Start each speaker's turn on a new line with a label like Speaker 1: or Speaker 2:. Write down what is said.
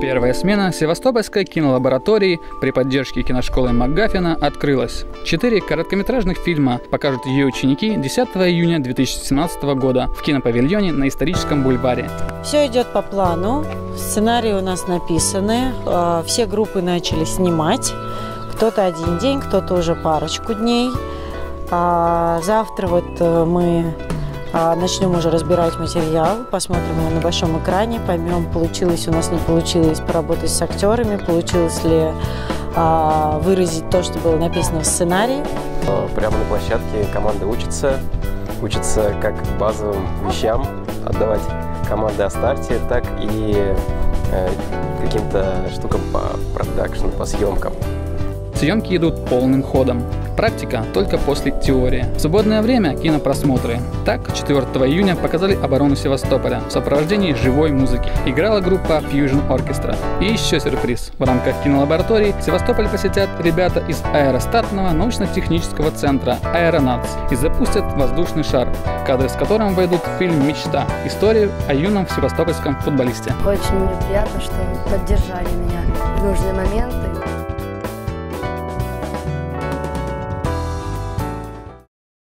Speaker 1: Первая смена Севастопольской кинолаборатории при поддержке киношколы МакГаффина открылась. Четыре короткометражных фильма покажут ее ученики 10 июня 2017 года в кинопавильоне на историческом бульваре.
Speaker 2: Все идет по плану, сценарии у нас написаны, э, все группы начали снимать. Кто-то один день, кто-то уже парочку дней. А завтра вот э, мы а, начнем уже разбирать материал, посмотрим его на большом экране, поймем, получилось у нас, не получилось поработать с актерами, получилось ли а, выразить то, что было написано в сценарии.
Speaker 3: Прямо на площадке команда учится, учится как базовым вещам отдавать команды о старте, так и э, каким-то штукам по продакшну, по съемкам.
Speaker 1: Съемки идут полным ходом. Практика только после теории. В свободное время кинопросмотры. Так, 4 июня показали оборону Севастополя в сопровождении живой музыки. Играла группа Fusion Orchestra. И еще сюрприз. В рамках кинолаборатории Севастополь посетят ребята из аэростатного научно-технического центра Аэронавтс и запустят воздушный шар, кадры с которым войдут в фильм «Мечта» – историю о юном севастопольском футболисте.
Speaker 4: Очень мне приятно, что поддержали меня в нужные моменты